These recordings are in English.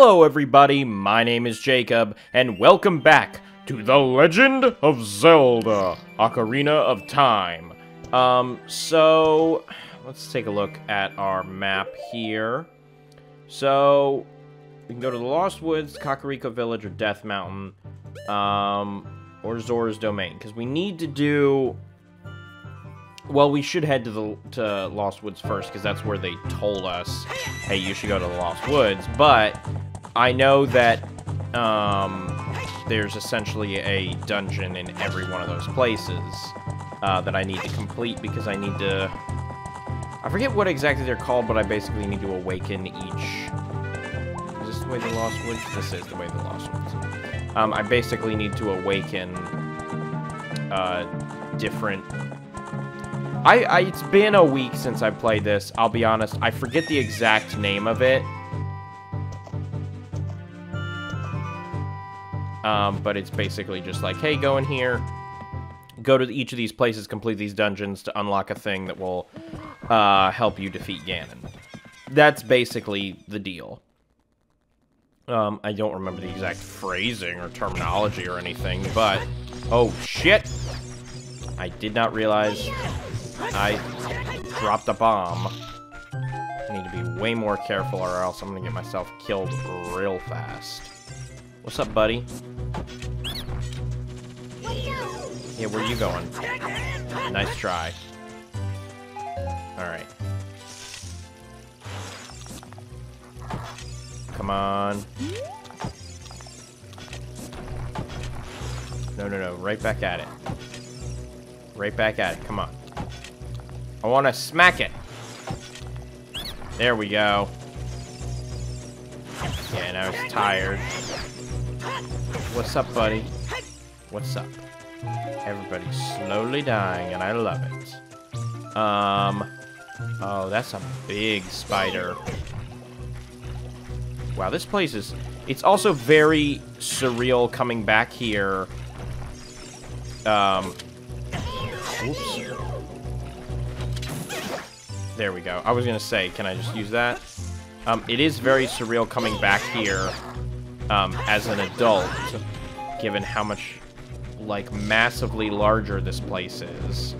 Hello, everybody. My name is Jacob, and welcome back to The Legend of Zelda Ocarina of Time. Um, so, let's take a look at our map here. So, we can go to the Lost Woods, Kakariko Village, or Death Mountain, um, or Zora's Domain, because we need to do... Well, we should head to the to Lost Woods first, because that's where they told us, hey, you should go to the Lost Woods, but I know that um, there's essentially a dungeon in every one of those places uh, that I need to complete because I need to... I forget what exactly they're called, but I basically need to awaken each... Is this the way the Lost Woods? This is the way the Lost Woods. Um, I basically need to awaken uh, different... I, I, it's been a week since I played this, I'll be honest. I forget the exact name of it. Um, but it's basically just like, hey, go in here, go to each of these places, complete these dungeons to unlock a thing that will uh, help you defeat Ganon. That's basically the deal. Um, I don't remember the exact phrasing or terminology or anything, but... Oh, shit! I did not realize I dropped a bomb. I need to be way more careful or else I'm gonna get myself killed real fast. What's up, buddy? Yeah, where you going? Nice try. Alright. Come on. No, no, no. Right back at it. Right back at it. Come on. I want to smack it. There we go. Yeah, now it's tired. What's up, buddy? What's up? Everybody's slowly dying, and I love it. Um, oh, that's a big spider. Wow, this place is... It's also very surreal coming back here. Um, oops. There we go. I was gonna say, can I just use that? Um, it is very surreal coming back here um, as an adult, given how much, like, massively larger this place is.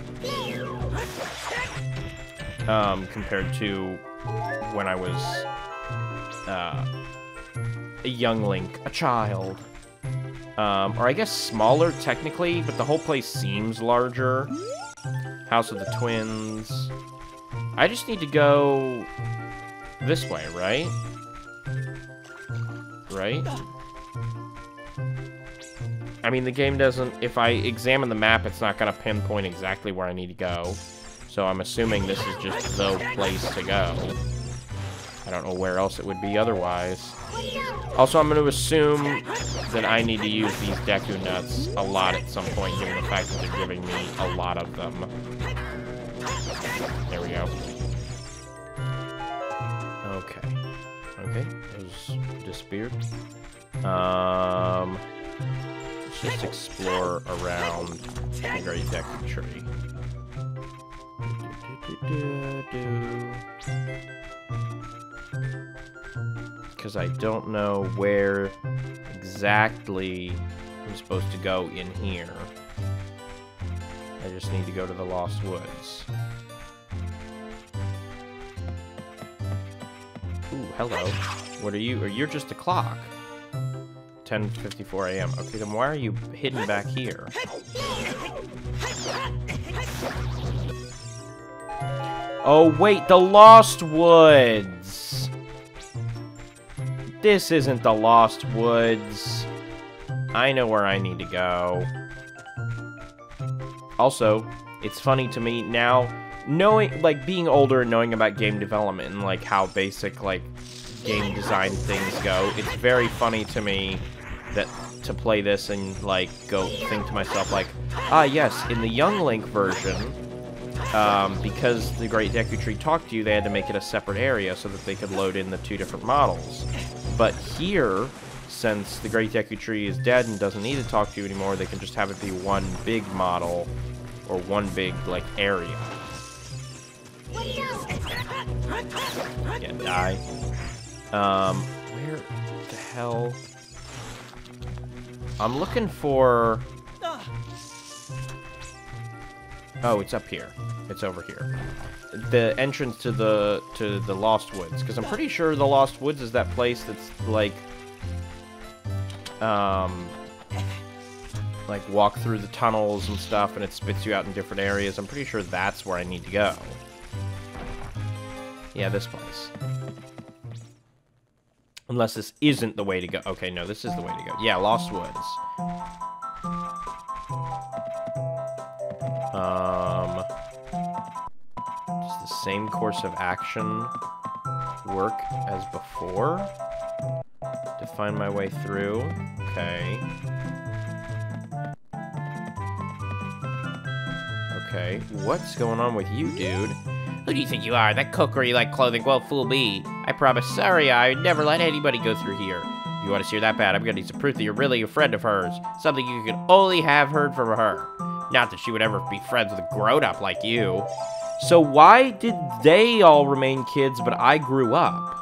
Um, compared to when I was uh, a young Link, a child. Um, or I guess smaller, technically, but the whole place seems larger. House of the Twins. I just need to go this way, right? Right? I mean, the game doesn't... If I examine the map, it's not going to pinpoint exactly where I need to go. So I'm assuming this is just the place to go. I don't know where else it would be otherwise. Also, I'm going to assume that I need to use these Deku Nuts a lot at some point, given the fact that they're giving me a lot of them. There we go. Okay. Okay, those disappeared. Um, let's just explore around the Great Deku Tree. Because I don't know where exactly I'm supposed to go in here. I just need to go to the Lost Woods. Ooh, hello. What are you? Or you're just a clock. 10.54 a.m. Okay, then why are you hidden back here? Oh, wait, the Lost Woods! This isn't the Lost Woods. I know where I need to go. Also, it's funny to me now, knowing, like, being older and knowing about game development and, like, how basic, like, game design things go, it's very funny to me that to play this and, like, go think to myself, like, ah, yes, in the Young Link version, um, because the Great Deku Tree talked to you, they had to make it a separate area so that they could load in the two different models. But here, since the Great Deku Tree is dead and doesn't need to talk to you anymore, they can just have it be one big model, or one big, like, area. Yeah, die. Um, Where the hell? I'm looking for... Oh, it's up here. It's over here. The entrance to the to the Lost Woods, because I'm pretty sure the Lost Woods is that place that's like, um, like walk through the tunnels and stuff, and it spits you out in different areas. I'm pretty sure that's where I need to go. Yeah, this place. Unless this isn't the way to go. Okay, no, this is the way to go. Yeah, Lost Woods. Um, does the same course of action work as before? To find my way through. Okay. Okay, what's going on with you, dude? Who do you think you are? That Kokiri like clothing won't fool me. I promise, Saria, I would never let anybody go through here. If you want to see her that bad, I'm gonna need some proof that you're really a friend of hers. Something you can only have heard from her. Not that she would ever be friends with a grown-up like you. So why did they all remain kids, but I grew up?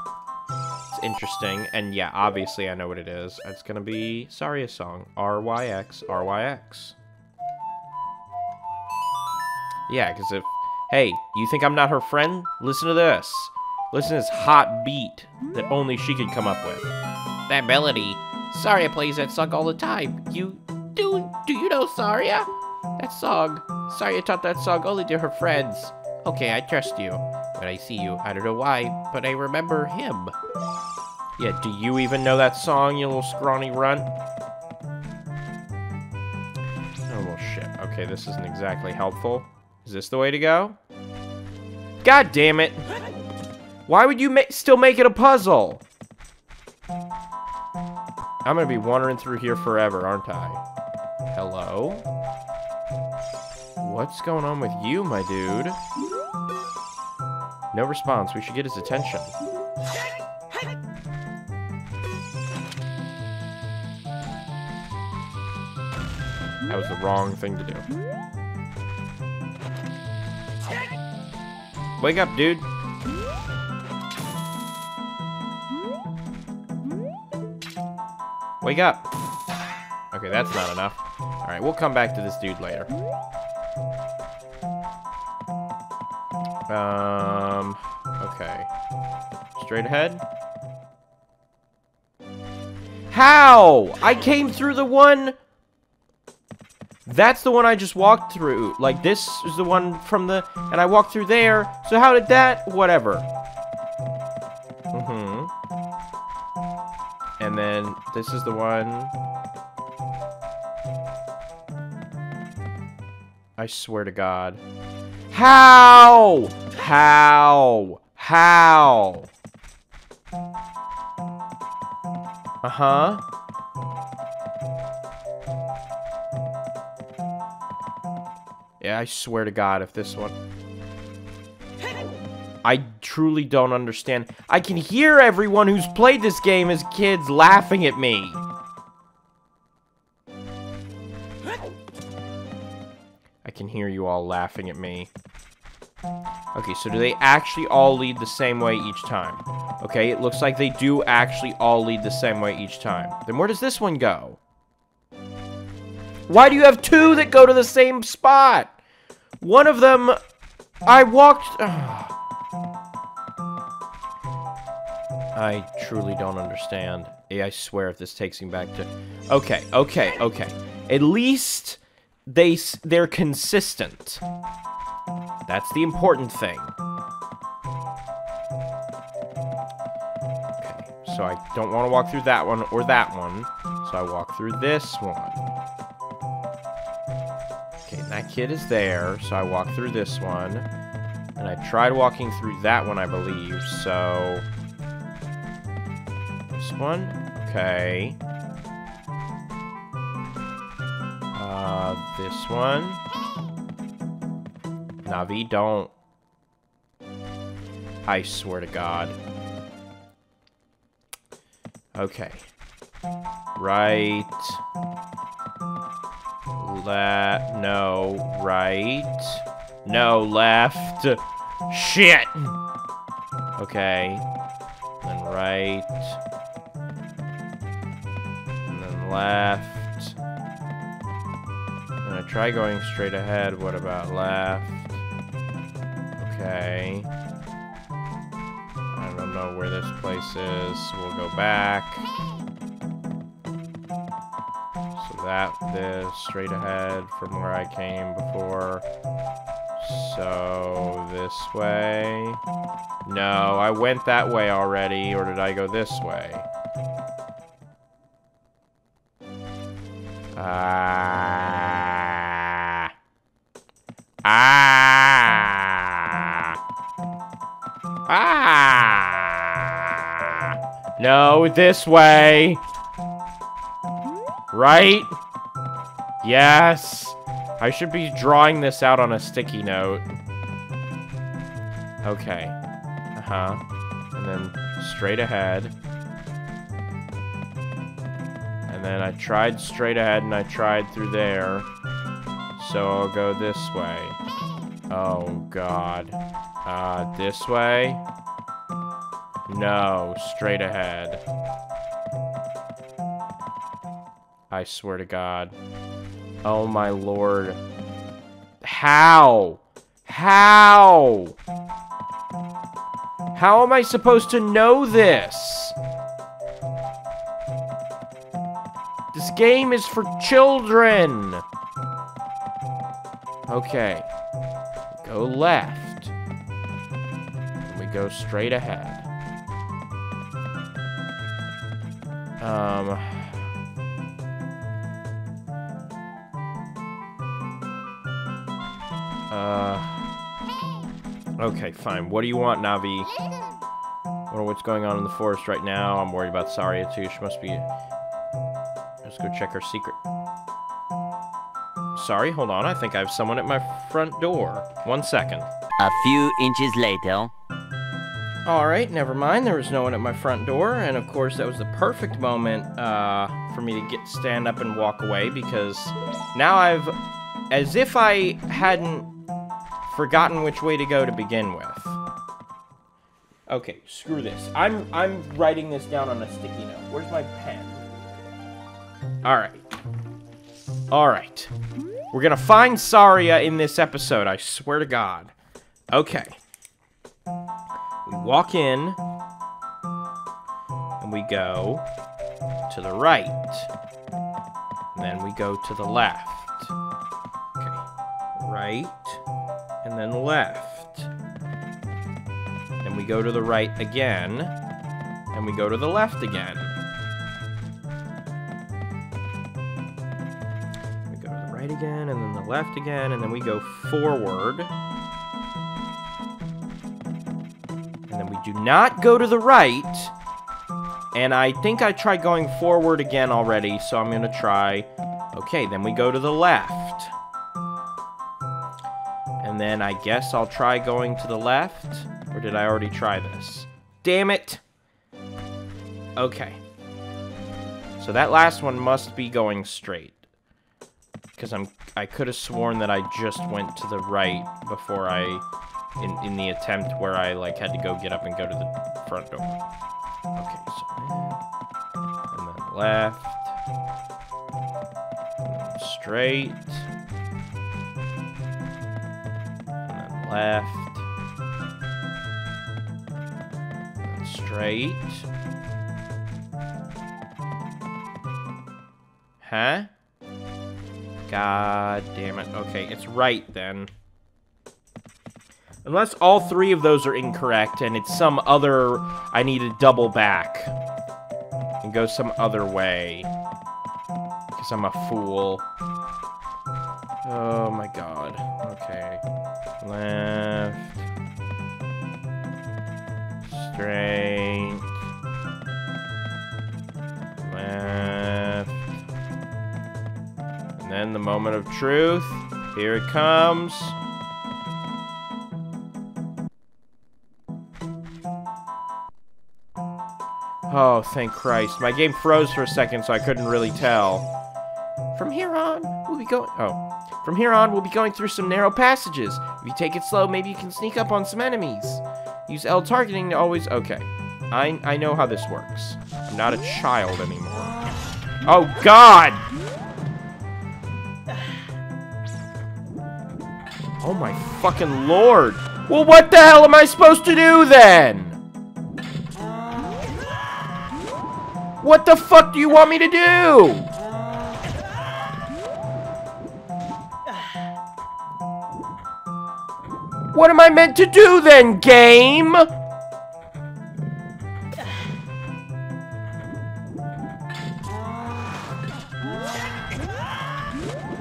It's interesting, and yeah, obviously I know what it is. It's gonna be, sorry, a song. R-Y-X, R-Y-X. Yeah, because if... Hey, you think I'm not her friend? Listen to this. Listen to this hot beat that only she could come up with. That melody. Saria plays that song all the time. You do do you know Saria? That song. Saria taught that song only to her friends. Okay, I trust you. When I see you, I don't know why, but I remember him. Yeah, do you even know that song, you little scrawny runt? Oh, well, shit. Okay, this isn't exactly helpful. Is this the way to go? God damn it! Why would you ma still make it a puzzle? I'm gonna be wandering through here forever, aren't I? Hello? What's going on with you, my dude? No response. We should get his attention. That was the wrong thing to do. Wake up, dude. Wake up. Okay, that's not enough. Alright, we'll come back to this dude later. Um, okay. Straight ahead. How? I came through the one... That's the one I just walked through. Like, this is the one from the... And I walked through there. So how did that... Whatever. Mm-hmm. And then this is the one... I swear to God. How? How? How? Uh-huh. I swear to God, if this one... I truly don't understand. I can hear everyone who's played this game as kids laughing at me. I can hear you all laughing at me. Okay, so do they actually all lead the same way each time? Okay, it looks like they do actually all lead the same way each time. Then where does this one go? Why do you have two that go to the same spot? One of them, I walked... I truly don't understand. I swear if this takes me back to... Okay, okay, okay. At least they, they're consistent. That's the important thing. Okay, so I don't want to walk through that one or that one. So I walk through this one. That kid is there, so I walk through this one. And I tried walking through that one, I believe, so... This one? Okay. Uh, this one? Navi, don't. I swear to God. Okay. Right. Left. No. Right. No. Left. Shit! Okay. Then right. And then left. And I try going straight ahead. What about left? Okay. I don't know where this place is. We'll go back. That, this, straight ahead from where I came before. So, this way. No, I went that way already, or did I go this way? Ah. Ah. Ah. No, this way. Right? Yes. I should be drawing this out on a sticky note. Okay. Uh-huh. And then straight ahead. And then I tried straight ahead and I tried through there. So I'll go this way. Oh, God. Uh, this way? No, straight ahead. Swear to God. Oh, my lord. How? How? How am I supposed to know this? This game is for children. Okay. Go left. And we go straight ahead. Um... Uh... Okay, fine. What do you want, Navi? I Wonder what's going on in the forest right now. I'm worried about Saria too. She must be... Let's go check her secret. Sorry, hold on. I think I have someone at my front door. One second. A few inches later. Alright, never mind. There was no one at my front door. And of course, that was the perfect moment uh, for me to get stand up and walk away because now I've... As if I hadn't forgotten which way to go to begin with. Okay, screw this. I'm I'm writing this down on a sticky note. Where's my pen? All right. All right. We're going to find Saria in this episode, I swear to God. Okay. We walk in and we go to the right. And then we go to the left. Okay. Right and then left. Then we go to the right again, and we go to the left again. We go to the right again, and then the left again, and then we go forward. And then we do not go to the right. And I think I tried going forward again already, so I'm going to try... Okay, then we go to the left. And then I guess I'll try going to the left. Or did I already try this? Damn it! Okay. So that last one must be going straight. Because I'm I could have sworn that I just went to the right before I in, in the attempt where I like had to go get up and go to the front door. Okay, so and then left. And then straight. Left, straight. Huh? God damn it. Okay, it's right then. Unless all three of those are incorrect and it's some other... I need to double back. And go some other way. Because I'm a fool. Oh my god. Okay. Left. Straight. Left. And then the moment of truth. Here it comes. Oh, thank Christ. My game froze for a second, so I couldn't really tell. From here on, we'll be going... Oh. From here on, we'll be going through some narrow passages. If you take it slow, maybe you can sneak up on some enemies. Use L targeting to always... Okay. I, I know how this works. I'm not a child anymore. Oh, God! Oh my fucking lord! Well, what the hell am I supposed to do then? What the fuck do you want me to do? What am I meant to do then, game?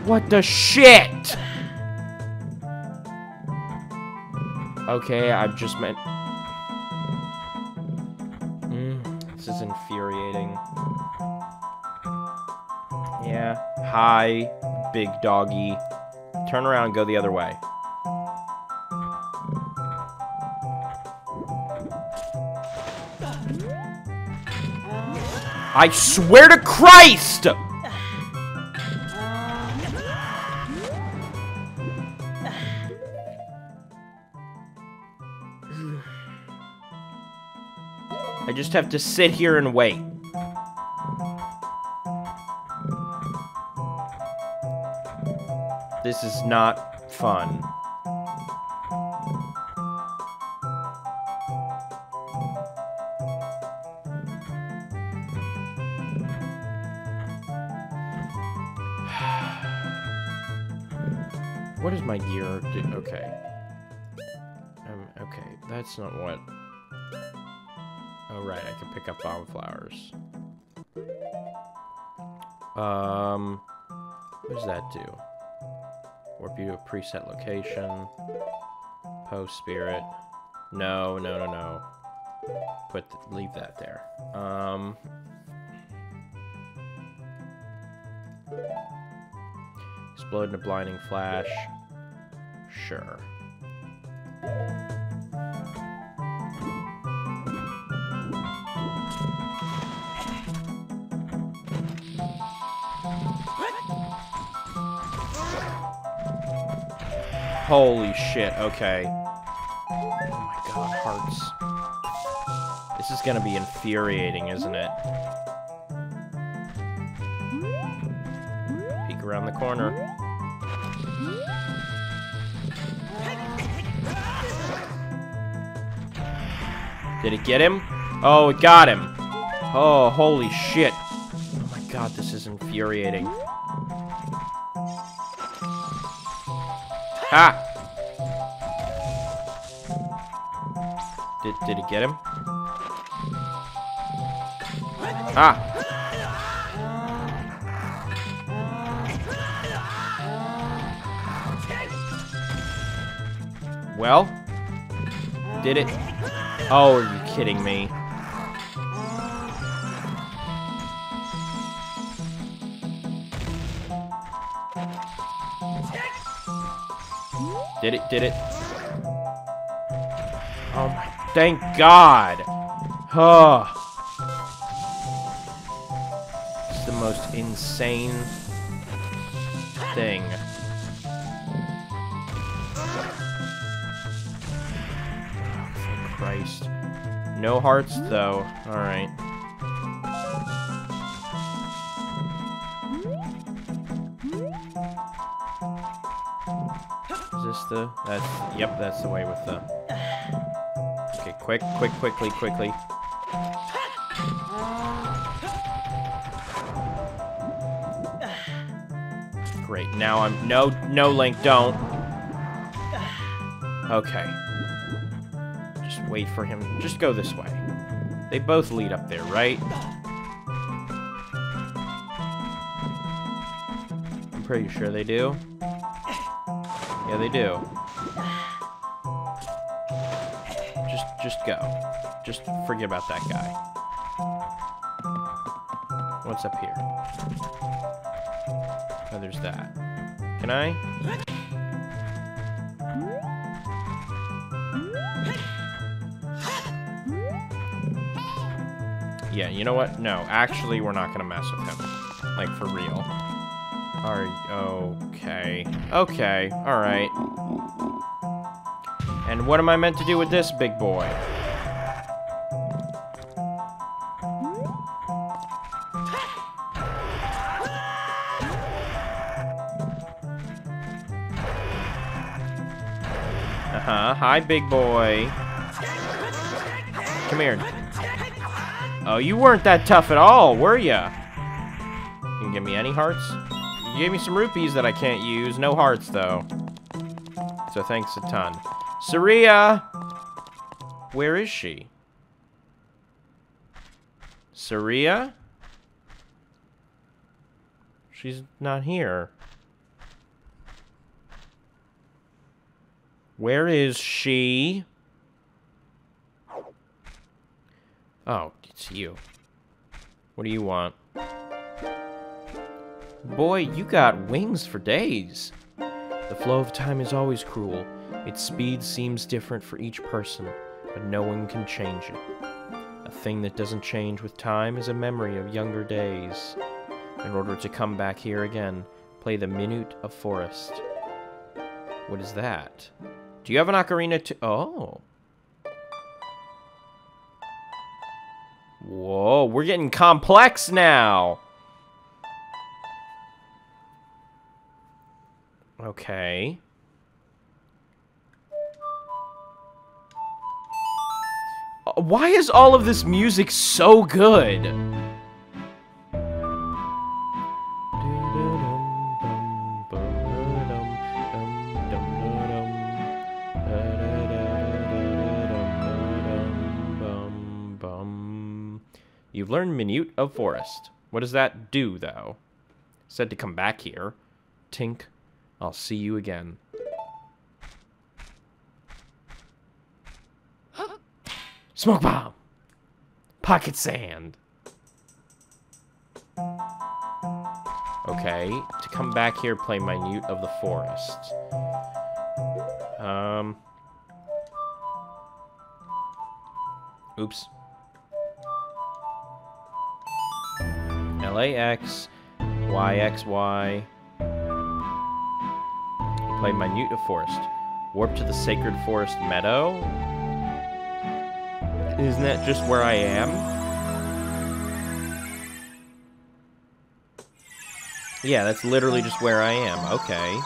What the shit? Okay, I've just meant... Mm, this is infuriating. Yeah. Hi, big doggy. Turn around go the other way. I swear to Christ! I just have to sit here and wait. This is not fun. That's not what... Oh, right, I can pick up bomb flowers. Um, what does that do? Warp you to a preset location. Post spirit. No, no, no, no. Put, leave that there. Um... Explode in a blinding flash. Sure. Holy shit, okay. Oh my god, hearts. This is gonna be infuriating, isn't it? Peek around the corner. Did it get him? Oh, it got him. Oh, holy shit. Oh my god, this is infuriating. Ah! Did, did it get him? Ah! Well? Did it? Oh, are you kidding me? Did it? Did it? Oh my, thank God. Huh. It's the most insane thing. Oh, Christ. No hearts, though. Alright. That's... Yep, that's the way with the... Okay, quick, quick, quickly, quickly. Great, now I'm... No, no, Link, don't. Okay. Just wait for him. Just go this way. They both lead up there, right? I'm pretty sure they do. Yeah, they do. Just, just go. Just forget about that guy. What's up here? Oh, there's that. Can I? Yeah, you know what? No, actually, we're not gonna mess with him. Like, for real. Are okay. Okay, alright. And what am I meant to do with this big boy? Uh-huh. Hi, big boy. Come here. Oh, you weren't that tough at all, were ya? You can give me any hearts? You gave me some rupees that I can't use. No hearts, though. So thanks a ton. Saria! Where is she? Saria? She's not here. Where is she? Oh, it's you. What do you want? Boy, you got wings for days. The flow of time is always cruel. Its speed seems different for each person, but no one can change it. A thing that doesn't change with time is a memory of younger days. In order to come back here again, play the Minuet of Forest. What is that? Do you have an ocarina to... Oh. Whoa, we're getting complex now. Okay. Uh, Why is all of this music so good? You've learned Minuet of Forest. What does that do, though? Said to come back here. Tink, I'll see you again. Smoke bomb! Pocket sand! Okay, to come back here, play Minuet of the Forest. Um... Oops. LAX, YXY. Play Minuet of Forest. Warp to the Sacred Forest Meadow? Isn't that just where I am? Yeah, that's literally just where I am. Okay.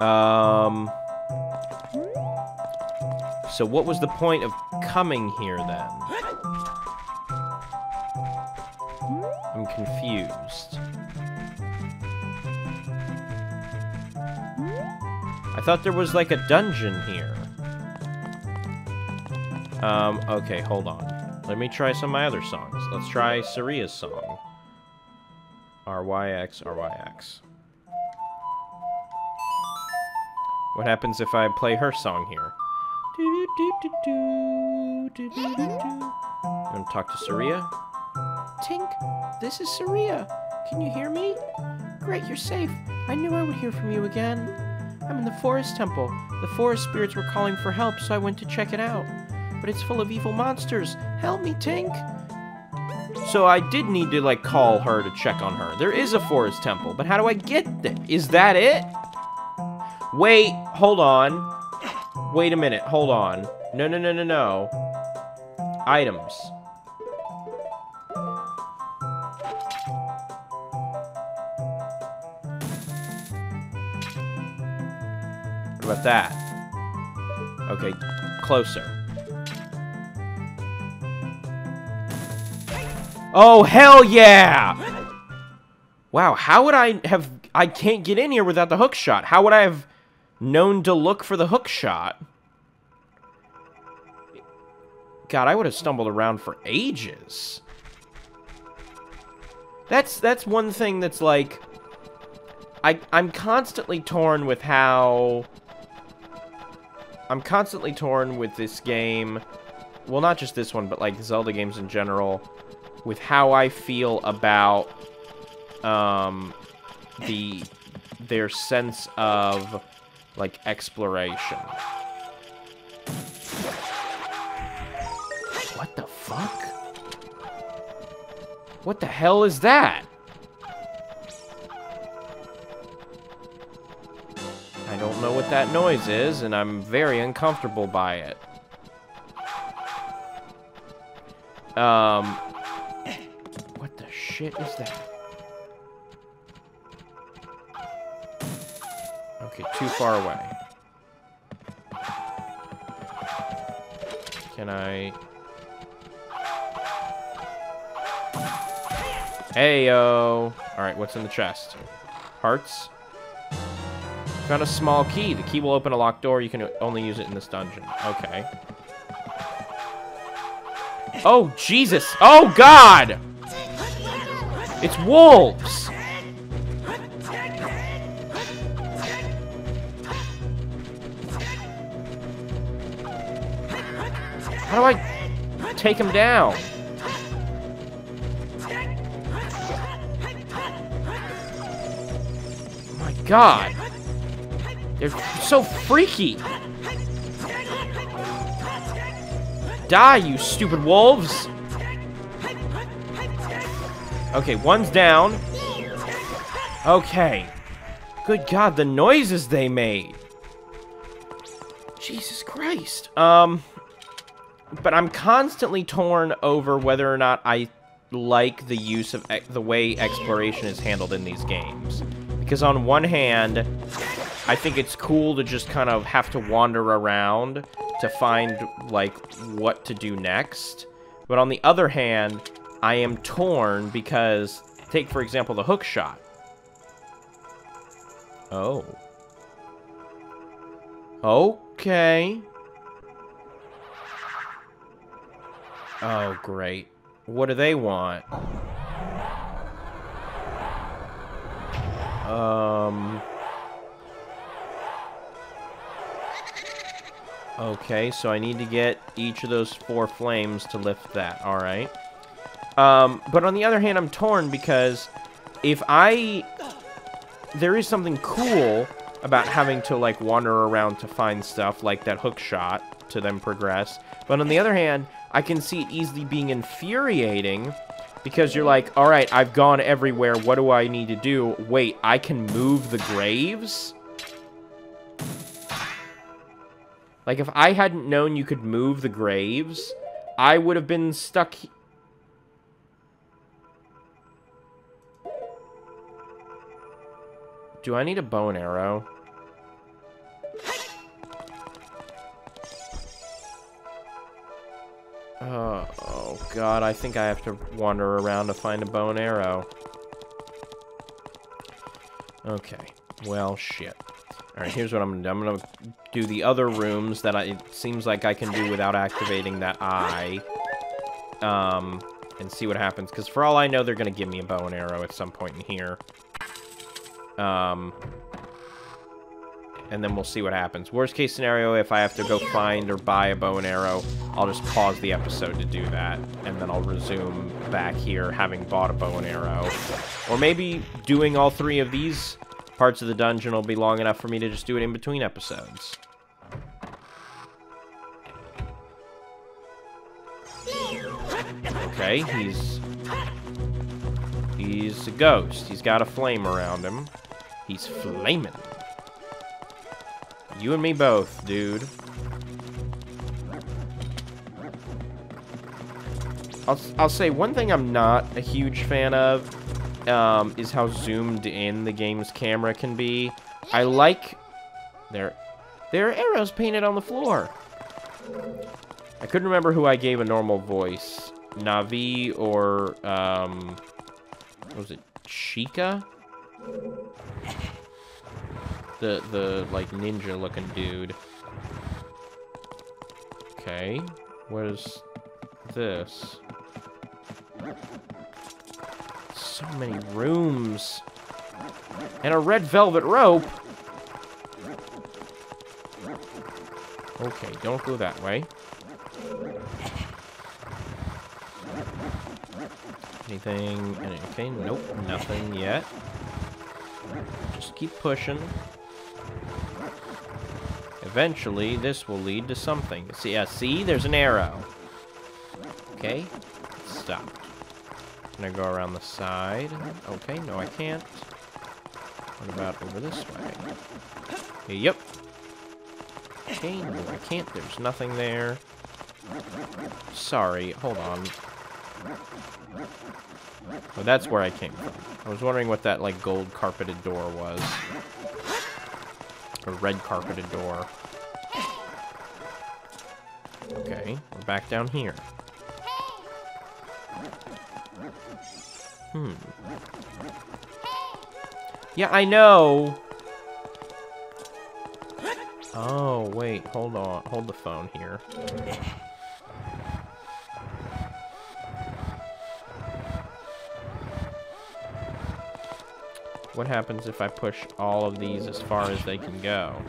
Um... So what was the point of coming here, then? Thought there was like a dungeon here. Um, okay, hold on. Let me try some of my other songs. Let's try Saria's song. RYX, RYX. What happens if I play her song here? You want to talk to Saria? Tink, this is Saria. Can you hear me? Great, you're safe. I knew I would hear from you again. I'm in the forest temple. The forest spirits were calling for help, so I went to check it out. But it's full of evil monsters. Help me, Tink. So I did need to, like, call her to check on her. There is a forest temple, but how do I get there? Is that it? Wait, hold on. Wait a minute, hold on. No, no, no, no, no. Items. About that? Okay, closer. Oh, hell yeah! Wow, how would I have... I can't get in here without the hook shot. How would I have known to look for the hook shot? God, I would have stumbled around for ages. That's that's one thing that's like... I, I'm constantly torn with how... I'm constantly torn with this game. Well, not just this one, but like Zelda games in general. With how I feel about um, the their sense of like exploration. What the fuck? What the hell is that? I don't know what that noise is, and I'm very uncomfortable by it. Um, what the shit is that? Okay, too far away. Can I... Heyo! Alright, what's in the chest? Hearts? Found a small key. The key will open a locked door. You can only use it in this dungeon. Okay. Oh, Jesus! Oh, God! It's wolves! How do I take him down? My god. They're so freaky. Die, you stupid wolves. Okay, one's down. Okay. Good god, the noises they made. Jesus Christ. Um but I'm constantly torn over whether or not I like the use of the way exploration is handled in these games. Because on one hand, I think it's cool to just kind of have to wander around to find, like, what to do next. But on the other hand, I am torn because, take for example the hook shot. Oh. Okay. Oh, great. What do they want? Um... Okay, so I need to get each of those four flames to lift that. Alright. Um, but on the other hand, I'm torn because if I... There is something cool about having to, like, wander around to find stuff, like that hook shot, to then progress. But on the other hand, I can see it easily being infuriating because you're like, all right, I've gone everywhere. What do I need to do? Wait, I can move the graves? Like, if I hadn't known you could move the graves, I would have been stuck... Do I need a bow and arrow? Oh, oh, God, I think I have to wander around to find a bow and arrow. Okay, well, shit. Alright, here's what I'm gonna do. I'm gonna do the other rooms that I, it seems like I can do without activating that eye. Um, and see what happens. Because for all I know, they're gonna give me a bow and arrow at some point in here. Um, and then we'll see what happens. Worst case scenario, if I have to go find or buy a bow and arrow, I'll just pause the episode to do that, and then I'll resume back here having bought a bow and arrow. Or maybe doing all three of these parts of the dungeon will be long enough for me to just do it in between episodes. Okay, he's... He's a ghost. He's got a flame around him. He's flaming. You and me both, dude. I'll, I'll say one thing I'm not a huge fan of um, is how zoomed in the game's camera can be. I like... There, there are arrows painted on the floor. I couldn't remember who I gave a normal voice. Navi or, um... was it Chica? The, the, like, ninja-looking dude. Okay. What is this? So many rooms. And a red velvet rope. Okay, don't go that way. Anything? Okay, nope, nothing yet. Just keep pushing. Eventually, this will lead to something. See, yeah, see? There's an arrow. Okay, stop. Can I go around the side? Okay, no I can't. What about over this way? Yep. Okay, no I can't. There's nothing there. Sorry, hold on. Oh, that's where I came from. I was wondering what that, like, gold carpeted door was. A red carpeted door. Okay. Okay, we're back down here. Hmm. Yeah, I know. Oh, wait, hold on. Hold the phone here. What happens if I push all of these as far as they can go?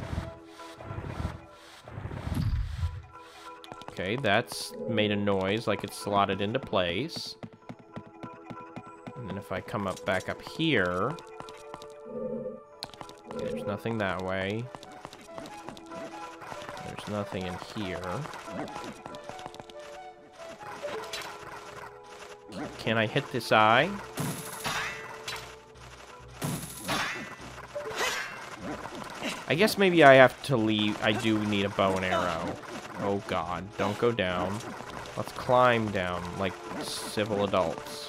Okay, that's made a noise like it's slotted into place. If I come up back up here... There's nothing that way. There's nothing in here. Can I hit this eye? I guess maybe I have to leave. I do need a bow and arrow. Oh god, don't go down. Let's climb down like civil adults.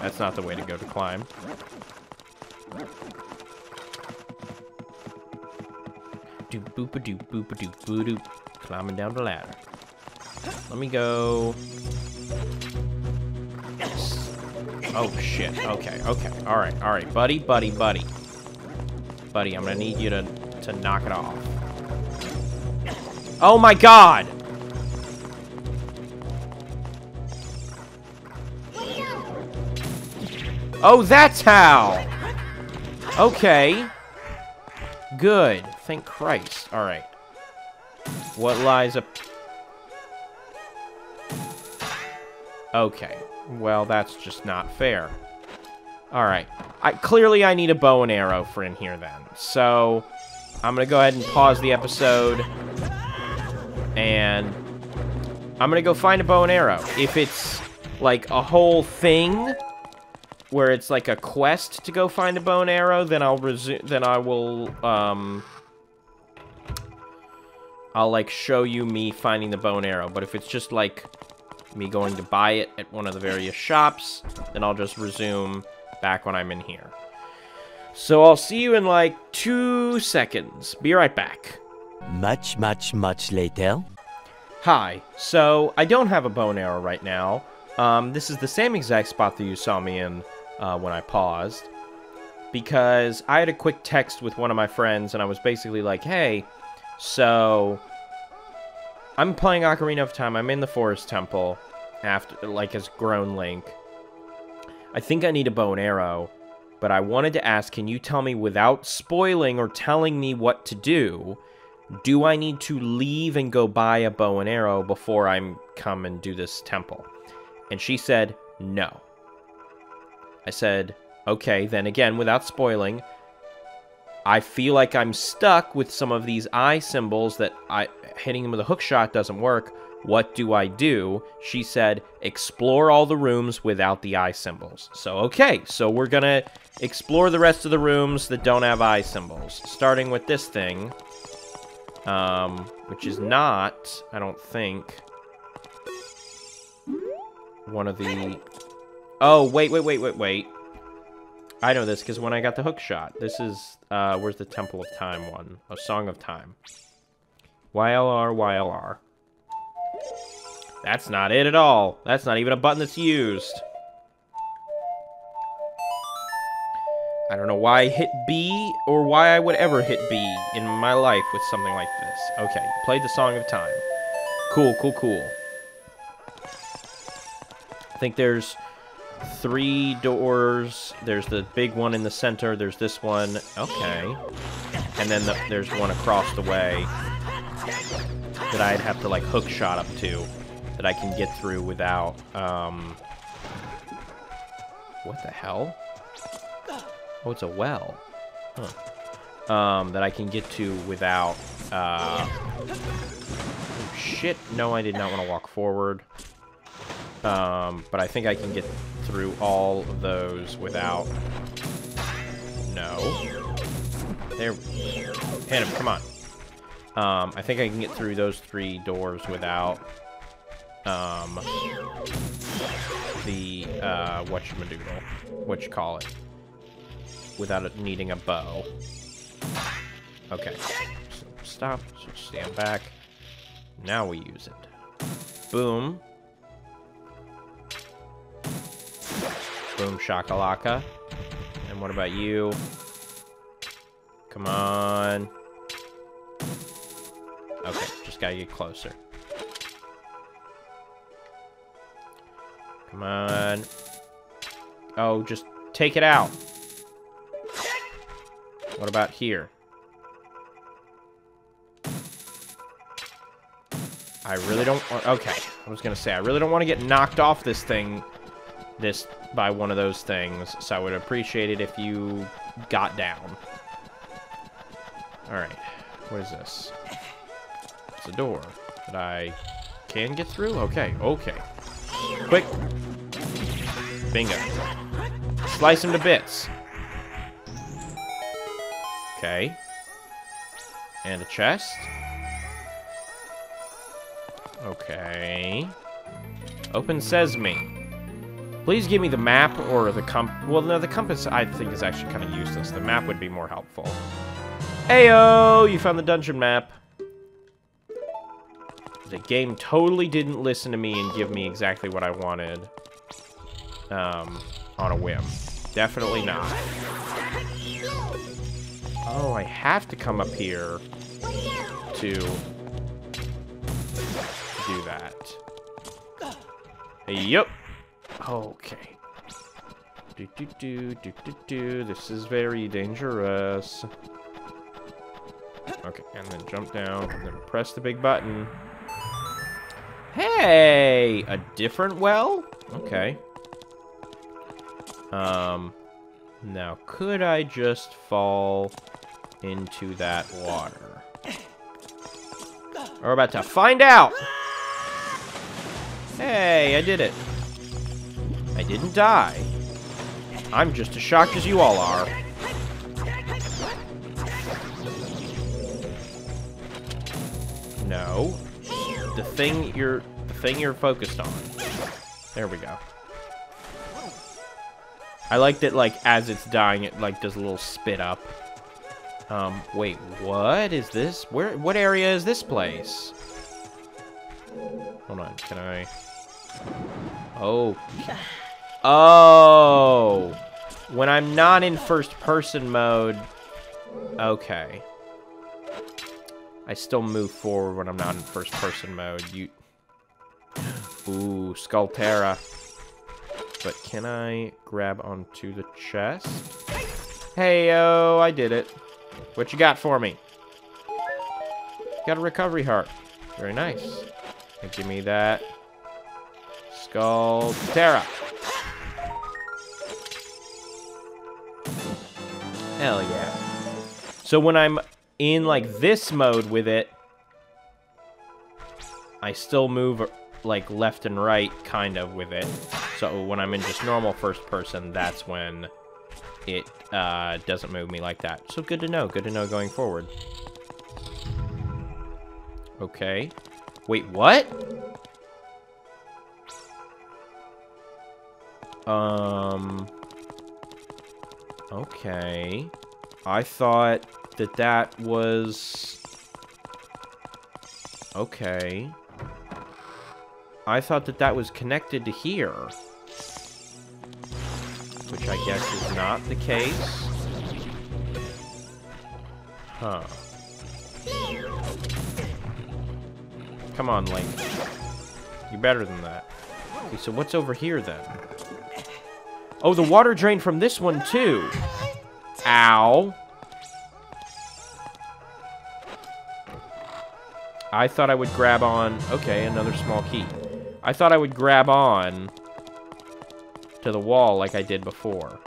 That's not the way to go to climb. Do boop a doo boop a doo boo doop. Climbing down the ladder. Let me go. Oh shit. Okay, okay. Alright, alright. Buddy, buddy, buddy. Buddy, I'm gonna need you to, to knock it off. Oh my god! Oh, that's how! Okay. Good. Thank Christ. Alright. What lies up... Okay. Well, that's just not fair. Alright. I, clearly I need a bow and arrow for in here then. So, I'm gonna go ahead and pause the episode. And I'm gonna go find a bow and arrow. If it's like a whole thing where it's like a quest to go find a bone arrow, then I'll resume then I will um I'll like show you me finding the bone arrow. But if it's just like me going to buy it at one of the various shops, then I'll just resume back when I'm in here. So I'll see you in like two seconds. Be right back. Much, much, much later. Hi. So I don't have a bone arrow right now. Um, this is the same exact spot that you saw me in uh, when I paused. Because I had a quick text with one of my friends, and I was basically like, hey, so I'm playing Ocarina of Time. I'm in the Forest Temple, after like as grown Link. I think I need a bow and arrow, but I wanted to ask, can you tell me without spoiling or telling me what to do, do I need to leave and go buy a bow and arrow before I come and do this temple? And she said, no. I said, okay, then again, without spoiling, I feel like I'm stuck with some of these eye symbols that I hitting them with a hook shot doesn't work. What do I do? She said, explore all the rooms without the eye symbols. So, okay, so we're gonna explore the rest of the rooms that don't have eye symbols. Starting with this thing, um, which is not, I don't think, one of the... Oh, wait, wait, wait, wait, wait. I know this because when I got the hook shot, this is, uh, where's the Temple of Time one? A Song of Time. YLR, YLR. That's not it at all. That's not even a button that's used. I don't know why I hit B or why I would ever hit B in my life with something like this. Okay, played the Song of Time. Cool, cool, cool. I think there's three doors. There's the big one in the center. There's this one. Okay. And then the, there's one across the way that I'd have to like hook shot up to that I can get through without, um... What the hell? Oh, it's a well. Huh. Um, that I can get to without, uh... Oh, shit. No, I did not want to walk forward. Um, but I think I can get through all of those without... No. There... Hannah, come on. Um, I think I can get through those three doors without, um, the, uh, whatchamadoodle, what you call it, without it needing a bow. Okay, stop, stand back, now we use it. Boom. Boom shakalaka. And what about you? Come on. Okay, just gotta get closer. Come on. Oh, just take it out. What about here? I really don't want... Okay, I was gonna say, I really don't want to get knocked off this thing, this, by one of those things, so I would appreciate it if you got down. Alright, what is this? It's a door that I can get through? Okay, okay. Quick! Bingo. Slice him to bits. Okay. And a chest. Okay. Open sesame. Please give me the map or the comp... Well, no, the compass I think is actually kind of useless. The map would be more helpful. Heyo! You found the dungeon map. The game totally didn't listen to me and give me exactly what I wanted. Um, on a whim. Definitely not. Oh, I have to come up here to do that. Yep. Okay. Do do do do do do. This is very dangerous. Okay, and then jump down, and then press the big button. Hey, a different well? Okay. Um, now could I just fall into that water? We're about to find out! Hey, I did it. I didn't die. I'm just as shocked as you all are. No. The thing you're the thing you're focused on. There we go. I like that like as it's dying it like does a little spit up. Um wait, what is this? Where what area is this place? Hold on, can I Oh. Oh. When I'm not in first person mode. Okay. I still move forward when I'm not in first person mode. You Ooh, Skulltula. But can I grab onto the chest? Hey, oh, I did it. What you got for me? Got a recovery heart. Very nice. And give me that. Skulltula. Hell yeah. So when I'm in like this mode with it, I still move like left and right kind of with it. So when I'm in just normal first person, that's when it uh, doesn't move me like that. So good to know. Good to know going forward. Okay. Wait, what? Um... Okay. I thought that that was... Okay. I thought that that was connected to here. Which I guess is not the case. Huh. Come on, Link. You're better than that. Okay, so what's over here, then? Oh, the water drained from this one, too. Ow. I thought I would grab on... Okay, another small key. I thought I would grab on to the wall like I did before.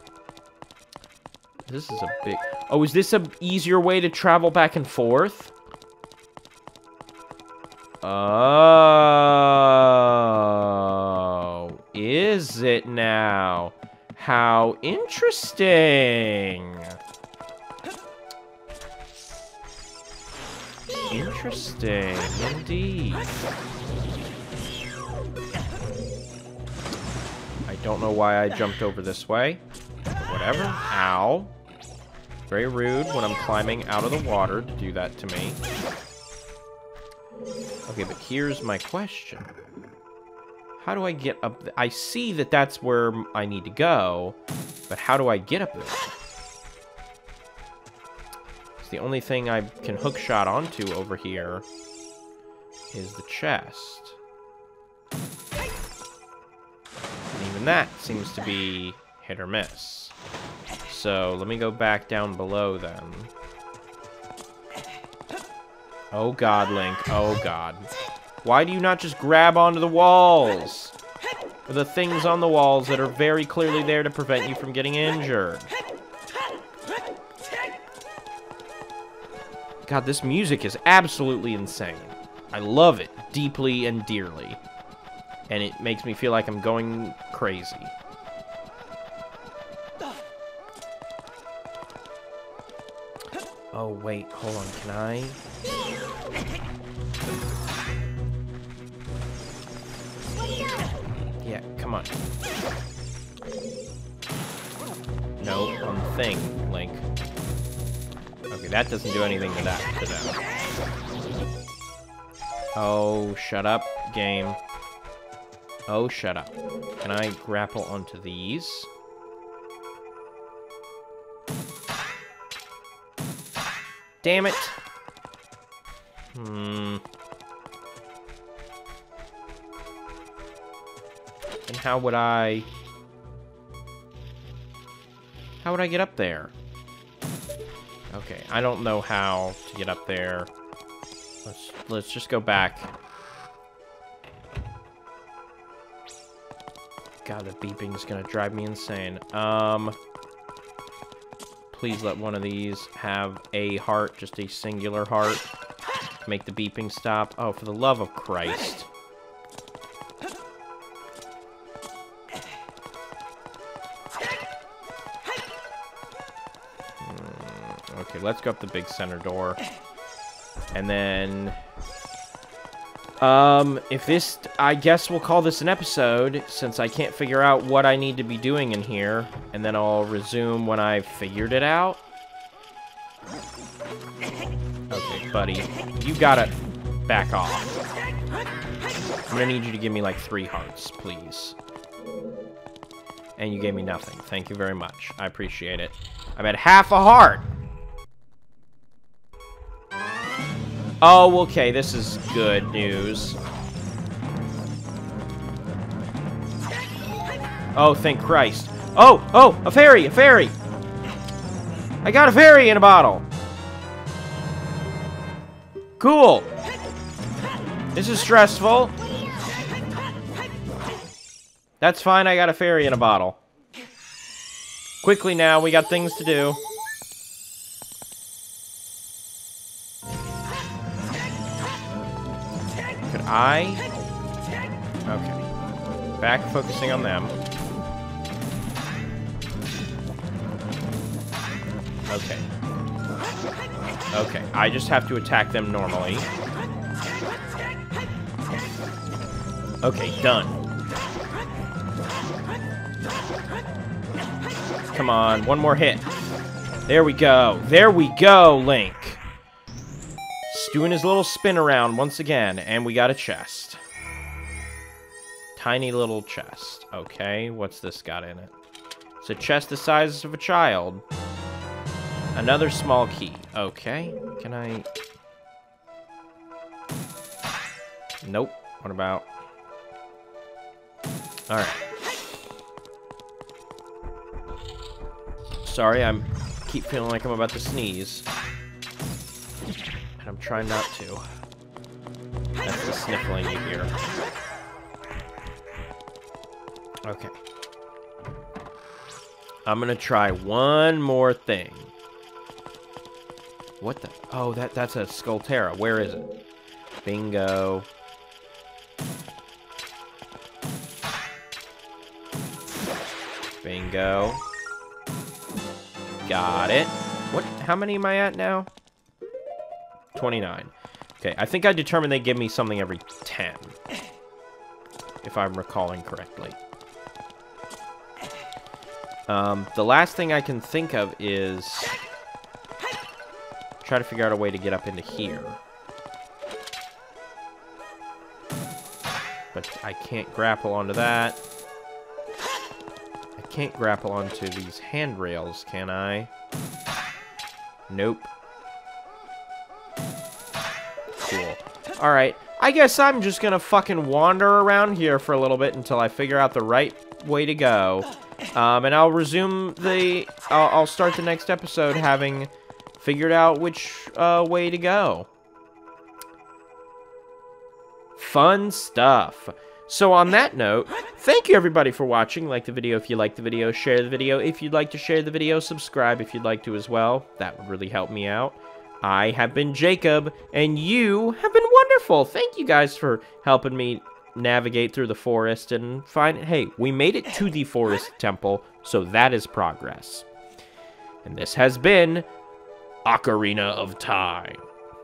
This is a big... Oh, is this a easier way to travel back and forth? Oh, is it now? How interesting. Interesting, indeed. I don't know why I jumped over this way. Whatever. Ow. Very rude when I'm climbing out of the water to do that to me. Okay, but here's my question. How do I get up? I see that that's where I need to go, but how do I get up there? It's the only thing I can hook shot onto over here is the chest. And even that seems to be hit or miss. So let me go back down below then. Oh god, Link. Oh god. Why do you not just grab onto the walls? Or the things on the walls that are very clearly there to prevent you from getting injured. God, this music is absolutely insane. I love it deeply and dearly. And it makes me feel like I'm going crazy. Oh, wait, hold on, can I? Come on. No, on the thing, Link. Okay, that doesn't do anything to that, to them. Oh, shut up, game. Oh, shut up. Can I grapple onto these? Damn it! Hmm. How would I... How would I get up there? Okay, I don't know how to get up there. Let's let's just go back. God, the beeping's gonna drive me insane. Um, please let one of these have a heart, just a singular heart. Make the beeping stop. Oh, for the love of Christ. Let's go up the big center door. And then... Um, if this... I guess we'll call this an episode, since I can't figure out what I need to be doing in here. And then I'll resume when I've figured it out. Okay, buddy. You gotta back off. I'm gonna need you to give me like three hearts, please. And you gave me nothing. Thank you very much. I appreciate it. I'm at half a heart! Oh, okay, this is good news. Oh, thank Christ. Oh, oh, a fairy, a fairy! I got a fairy in a bottle! Cool! This is stressful. That's fine, I got a fairy in a bottle. Quickly now, we got things to do. I? Okay. Back focusing on them. Okay. Okay, I just have to attack them normally. Okay, done. Come on, one more hit. There we go. There we go, Link. Doing his little spin around once again, and we got a chest. Tiny little chest. Okay, what's this got in it? It's a chest the size of a child. Another small key. Okay, can I... Nope. What about... Alright. Sorry, I'm keep feeling like I'm about to sneeze. And I'm trying not to. That's the sniffling you hear. Okay. I'm gonna try one more thing. What the? Oh, that that's a Skulltula. Where is it? Bingo. Bingo. Got it. What? How many am I at now? 29. Okay, I think I determined they give me something every 10. If I'm recalling correctly. Um, the last thing I can think of is... Try to figure out a way to get up into here. but I can't grapple onto that. I can't grapple onto these handrails, can I? Nope. Cool. Alright, I guess I'm just gonna fucking wander around here for a little bit until I figure out the right way to go. Um, and I'll resume the... I'll, I'll start the next episode having figured out which uh, way to go. Fun stuff. So on that note, thank you everybody for watching. Like the video if you like the video, share the video. If you'd like to share the video, subscribe if you'd like to as well. That would really help me out. I have been Jacob, and you have been wonderful. Thank you guys for helping me navigate through the forest and find... Hey, we made it to the forest temple, so that is progress. And this has been Ocarina of Time.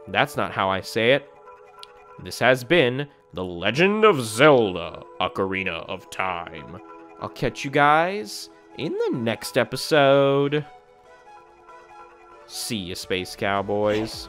That's not how I say it. This has been The Legend of Zelda Ocarina of Time. I'll catch you guys in the next episode. See you, Space Cowboys.